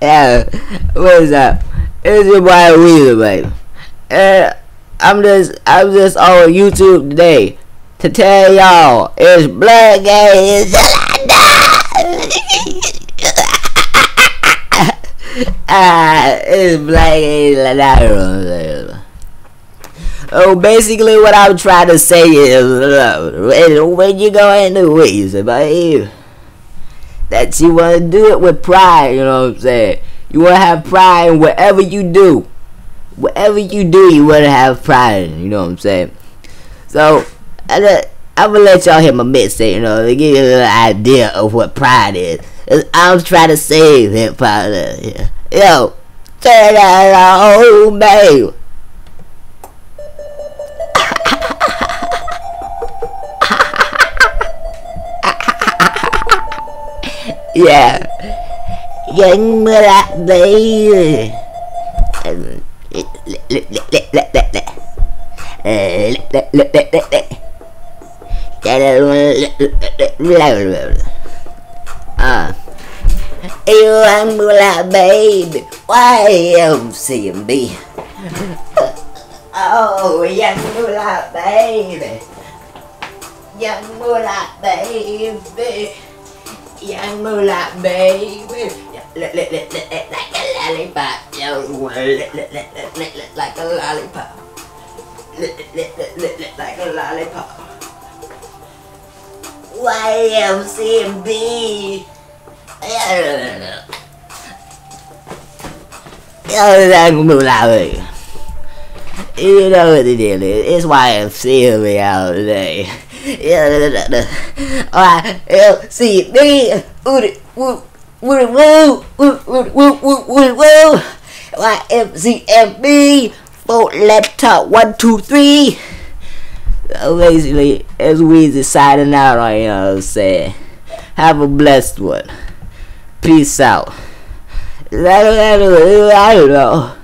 yeah, what's up? It's your boy Weezy, baby. And I'm just, I'm just on YouTube today to tell y'all it's Blood Gay. ah, it's. Oh, basically, what I'm trying to say is, uh, when you go into Weezy, baby that you want to do it with pride, you know what I'm saying? You want to have pride in whatever you do. Whatever you do, you want to have pride in, you know what I'm saying? So, I'm going to let y'all hear my mixtape, you know, to give you a little idea of what pride is. I'm trying to save hip hop. Yeah. Yo, turn that on, babe. dạ vẫn mưa là bị à yêu anh mưa là baby why I'm seeing me oh young mưa là baby young mưa là baby gian mơ là bê lại lại lại lại lại cái là lấy bà lại lại lại lại lại lại cái là lấy bà lại lại lại lại lại cái là lấy bà YMCMB Ê là là rồi You know what the deal is. It's why I'm seeing me out today. I L C D Woody Woo Woody Woo Woody Woo Woody Woo Y M C M B Four laptop one two three. So basically, as we deciding out on, you know I'm saying. Have a blessed one. Peace out. I don't know.